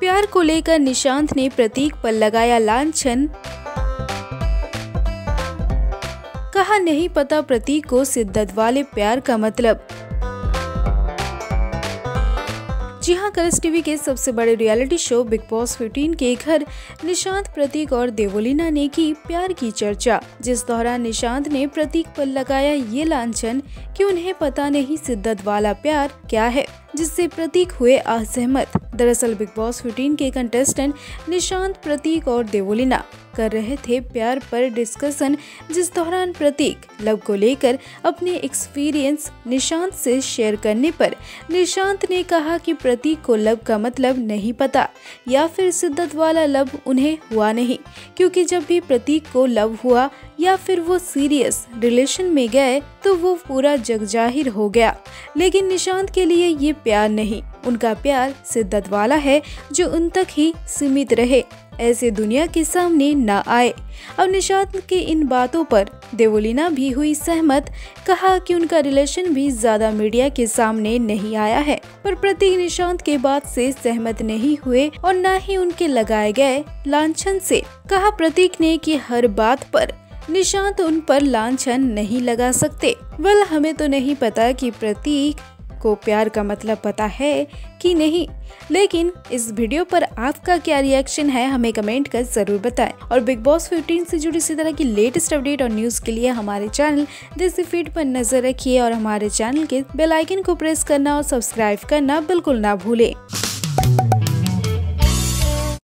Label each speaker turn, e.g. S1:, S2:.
S1: प्यार को लेकर निशांत ने प्रतीक पर लगाया लांछन। कहा, नहीं पता प्रतीक को शिद्दत वाले प्यार का मतलब। जी हाँ कलर्स टीवी के सबसे बड़े रियलिटी शो बिग बॉस 15 के घर निशांत, प्रतीक और देवोलीना ने की प्यार की चर्चा। जिस दौरान निशांत ने प्रतीक पर लगाया ये लांछन कि उन्हें पता नहीं शिद्दत वाला प्यार क्या है। जिससे प्रतीक हुए असहमत। दरअसल बिग बॉस 15 के कंटेस्टेंट निशांत प्रतीक और देवोलिना कर रहे थे प्यार पर डिस्कशन जिस दौरान प्रतीक लव को लेकर अपने एक्सपीरियंस निशांत से शेयर करने पर निशांत ने कहा कि प्रतीक को लव का मतलब नहीं पता, या फिर शिद्दत वाला लव उन्हें हुआ नहीं, क्योंकि जब भी प्रतीक को लव हुआ या फिर वो सीरियस रिलेशन में गए तो वो पूरा जग ज़ाहिर हो गया। लेकिन निशांत के लिए ये प्यार नहीं। उनका प्यार शिद्दत वाला है, जो उन तक ही सीमित रहे। ऐसे दुनिया के सामने न आए। अब निशांत के इन बातों पर देवोलीना भी हुई सहमत, कहा कि उनका रिलेशन भी ज़्यादा मीडिया के सामने नहीं आया है। पर प्रतीक निशांत के बात से सहमत नहीं हुए और न ही उनके लगाए गए लांछन से। कहा प्रतीक ने कि हर बात पर निशांत उन पर लांछन नहीं लगा सकते। वेल हमें तो नहीं पता कि प्रतीक को प्यार का मतलब पता है कि नहीं, लेकिन इस वीडियो पर आपका क्या रिएक्शन है, हमें कमेंट कर ज़रूर बताएँ। और बिग बॉस 15 से जुड़ी इसी तरह की लेटेस्ट अपडेट और न्यूज़ के लिए हमारे चैनल देसी फ़ीड पर नज़र रखिए और हमारे चैनल के बेल आइकन को प्रेस करना और सब्सक्राइब करना बिल्कुल ना भूलें।